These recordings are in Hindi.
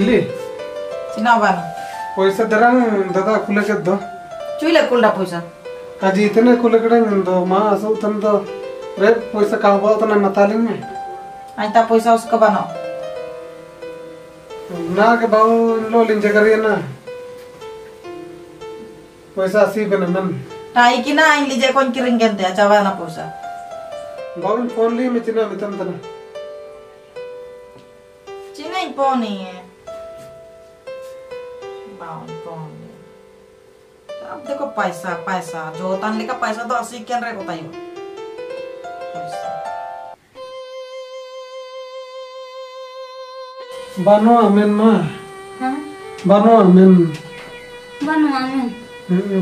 ಇಲ್ಲಿ Sinaban. पैसा दरांग दादा खुले के दो Cuy kulda puisa. काजी इतने खुले कड़े दो माँ असो तन तो रे पैसा कहबो तो ना मतालिंग में Ay ta puisa us kabano. ना के बाऊ लो लिंजे करिए ना पैसा सी बने मन Ta ikina ay lije kon kiring gente acawa na puisa. बाऊ फोन ली में चिना मितम तना Cina poni. Baon poni. अब देखो पैसा पैसा जो तान लेका पैसा तो अस्सी क्या रे बताइयो पैसा बानो अमेन मा Hah? बानो अमेन Banu amin.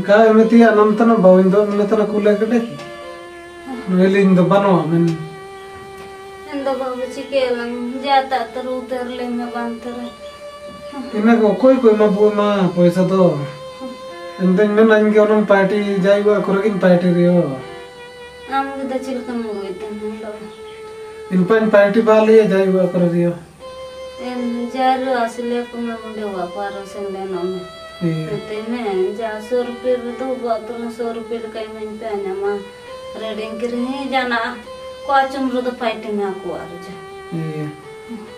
का एमती अनंत न बाऊ इंदो मिने तना खुले कड़े वेली इंदो बानो अमेन Endo babu cikelang jata teruter leme bantere. इने को कोई कोई मा बु मा पैसा तो इंदन में नंग के उनम पार्टी जाइबो कुरगिन पार्टी रियो Am kita cilkan muitan ndo. इन पन पार्टी बाली जाइबो कर रियो En jaru asli aku memang dewa paro sende nome. ये Te me ja surpir tu buat tu surpir kai main panya ma reding kiri jana ko acum ru tu fighting aku arja. ये कुरकुरन कुरकुरन तना हेलिंग दो न पैसा का जी दा Iya babu cinam cikian do. Iya. Jangan tesen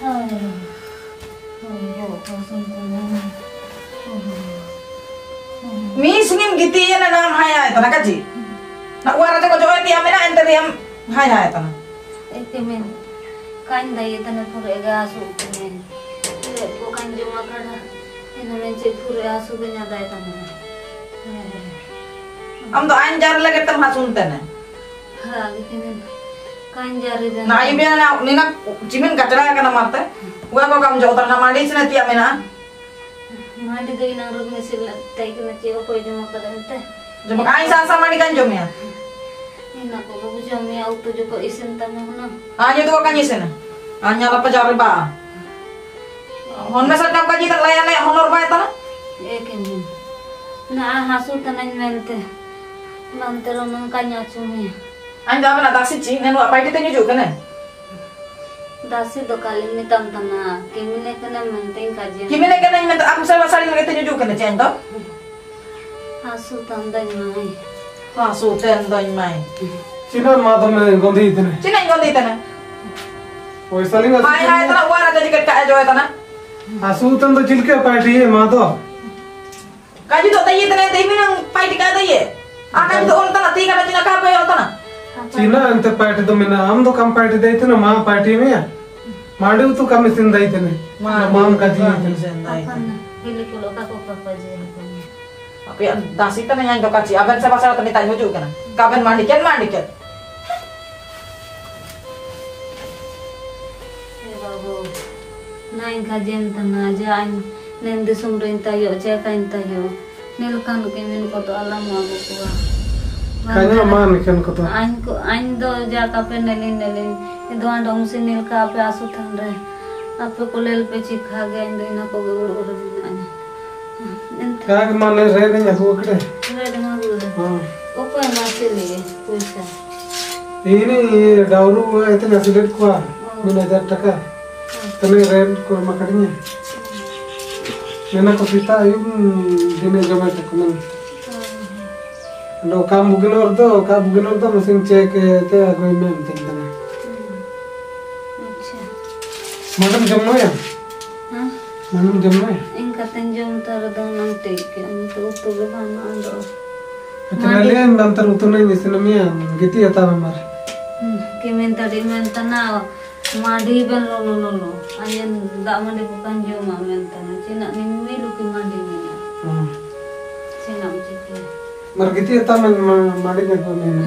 Ay. Oh, oh, pasun ko na. mi singin giti ya na nam haya ito na kaji na uara ko joy ti amena enter yam haya ito na Eh kemen. Kan da ye tane pure ga asu kemen. Le ko kan juma kada. Ina men che pure asu ganya da tane. am do anjar lagi tem hasunte na Ha, kemen. Kan jari dan. na ibe na ni na jimin kachara ka na marte uwa ko kam jo na mandi sina ti amena ಮಾಡಿದ ಏನಾದ್ರು ಮಿಸಿಲ್ಲ ತೈಕಿನ ಚೀಲ ಕೊಯ್ದು ಮಕ್ಕದಂತೆ jema kai sa sa mandi kan jomya ಇನ್ನ ಕೊಬ್ಬು ಜಮಿ ಅವ್ತು ಜುಕ ಇಸಿನ್ ತಮ ಹುನ anya tu kan yisena anya la pajari ba hon me sa ka ji ta layan le honor ba ita na ಏಕೆ ನೀನು ನಾ ಹಸು ತನನ್ ಮೆಂತೆ ಮಂತರ ನನ್ ಕನ್ಯಾ ಚುಮಿ Anjaman adasi cing, nenu apa itu tanya juga nih? Dasi dokalin ni tam tana, kimi ne kana menteng kajian. Kimi ne kana ini aku saya wasari nggak tanya juga nih cing toh? Asu tanda mai. Asu tanda mai. Cina madam ne gondi itu nih. Cina gondi itu nih. वैसा लिंग हाय हाय तना हुआ राजा जी कटका है जो है तना आसूतन तो चिलके पार्टी है माँ तो काजी तो तय इतने तय भी ना पार्टी का तय है आकर तो उल्टा ना तीखा ना जिना कहाँ पे उल्टा ना ಚೀನಾ ಅಂತ ಪಾರ್ಟಿದು ಮಿನ ನಮ್ದು ಕಮ್ ಪಾರ್ಟಿದ ಐತಿ ನಮ್ಮ ಮಾವ ಪಾರ್ಟಿ ಮೇ ಮಾಡಿವು ತು ಕಮ್ಮಿ ತಿಂದ ಐತೇನೆ ಮಾವನ ಕಜ್ಜಿ Tapi dah sih tanya yang dokter abang saya pasal tanya tanya juga kan, kapan mandi kan mandi kan? Babu, naik kajian tanah aja, nanti sumber intayo, cek intayo, nilkan kami nukoto alam aku kuah. Kanya man ikan kota. Ain ko ain do ja nelin nelin. Ido an dong si nil kape asu thandre. Ape kolel pe chikha ge ain do ina ko ge ur ur ane. Kag man ne re de ya ko kre. Re de ma gu. Ha. O ko e ma e se. Ini ini dauru e, itu nasi led kuah. Oh. Mina jar taka. Oh. Tene rent ko makadinya. Nena mm. ko kita ayun dine jamat ko nena. मन लो काम बुगिन और तो का बुगिन और तो मसिंग चेक ते कोई में तन तने Acha. मैडम जम्मो या Hah? मैडम जम्मो या Ingka tenjom taradong nang teke, ito utugo ba na ando. इतने ले अंतर उतने निसन मिया गिती आता हमारे kimin tadi menta na madi ben lo lo lo lo ayen da mandi bukan jo ma menta na cina ni milu ki mandi ni हाँ cina mcike ಮರ್ಗಿತಿ ಅಂತ ಮಾಡಿದ್ದೆ ನೀನು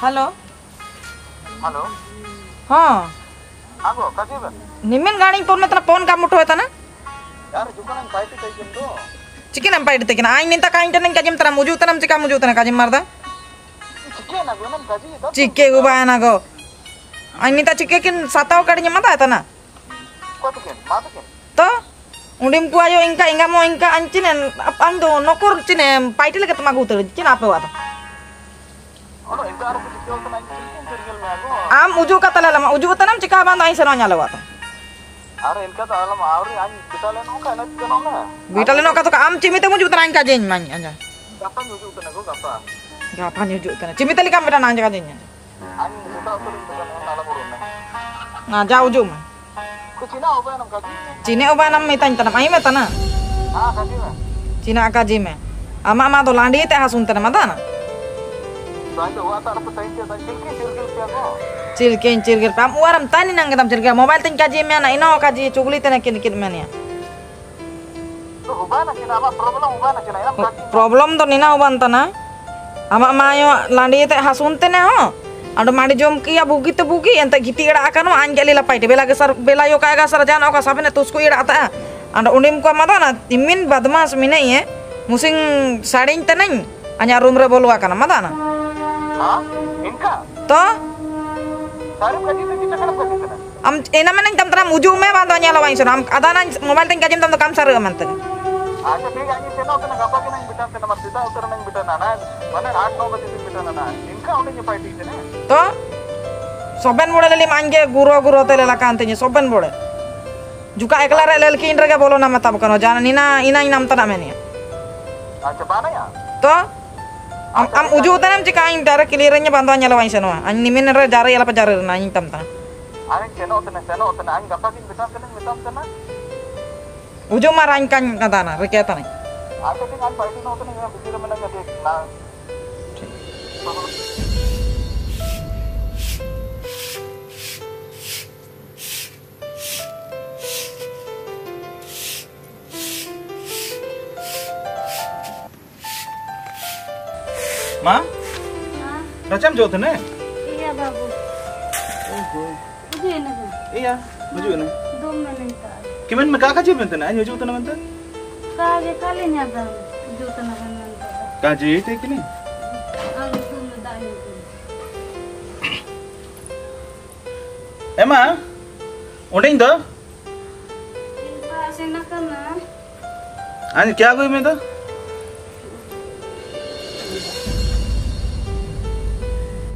ಹಲೋ ಹಲೋ ಹಾ ನಿಮ್ಮಿನ ಗಾಡಿ ಫೋನ್ ಮತ್ತೆ ಫೋನ್ ಕಾಮ್ಬಿಟ್ಟು ಹೋಯ್ತಾನ ಚಿಕನ್ ಎಂಪಾಯಿ ಇಡ್ತೇಕಿನ ಆಯ್ನ ನಿಂತ ಕಾಯಿಂಟ ನಂಗೆ ಕಜಿಮ್ ತರ ಮುಜುತನ ಚಿಕ್ಕ ಮುಜುತನ ಕಜಿಮ್ ಮಾರ್ದ पाइटी तैकिन तो चिकन हम पाइट तेकिन आइन निंता काइन तनन काजिम तना मुजू तनम चिका मुजू तना काजिम मारदा चिके ना गुनन काजी तो चिके गो बायना गो आइन निंता चिके किन साताव काड़ी मता है तना कोतकिन मातकिन तो उडिम को आयो इंका इंगा मो Inca अंचिने ang do nokor cine paiti lagi temagu tuh cina apa wata ono इंकार को चिके होता नहीं चिके चिरगल में आगो am uju kata lama uju tanam cika bando ain seronya lewat अरे इनका तो आलम आवरी आज kita लेनो का ना चिकन ना Vitale no kata am cimi temu uju tanang kajen man anja kapan nyuju tena go Kapa Gapa uju tanang cimi tali kam beta nang kajen आज kita तो चिकन नाला बोलना Nah jauh uju mah कुछ ना हो ना काजी Cine oba nam mitan tanam ai metana हाँ काजी में Cina kaji me ama ma do landi te hasun tanam madana तो आज हुआ था apa tadi dia चिके चिरगल पे आगो Cilken cilken pam waram tani nang katam cilken mobile tin kaji me na ino kaji chugli tena kin kin me ya तो हुआ ना किना apa problem हुआ ना किना हम काजी problem to nina uban tana Ama mayo landi te hasunte oh, eh, Ado mandi jom kia ya, buki te buki, ente giti ira akan ma anjali la pai te bela gesar bela yo kaya gesar jana oka sapi ne tusku ira ta, ah. Ado unim kua mata na timin badmas mine eh. ye musing saring te neng anya rumre bolu akan mata na. Inka. To. Am eh, ena meneng tam tram ujume bantu anya lawain sunam. Ada na mobil tengkajim tam tu kam saru mantan. अच्छा है ये सेनो कना गपा के नहीं बिटा सेना मत सीधा उतर नहीं बिटा ना ना माने 8 9 बजे से बिटा ना ना इनका होने के थे ना to soben bode leli mange guro guro te lela kantenya soben bode juga ekla re lel kin rega bolo nama tab kano jana nina ina inam tana meni अच्छा बाना या to am am uju tanam cika aing dara kilirenya bantu anya lawain seno an nimin re jara yala pa jara na aing tam tana आने सेनो उतना सेनो उतना के सेना बिटा kan katana reketa अच्छा ठीक है पार्टी ना बिज़ी ना माँ रचम जो थे ने iya babu iya maju ne dum meneng किमन में काका जी बनते ना जो तो ना बनते? का जे काली ना दा हाँ, जो ना बनते। का जे ठीक नहीं एमा क्या हुई में दा तो?